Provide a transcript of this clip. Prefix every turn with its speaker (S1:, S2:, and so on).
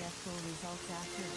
S1: successful results after.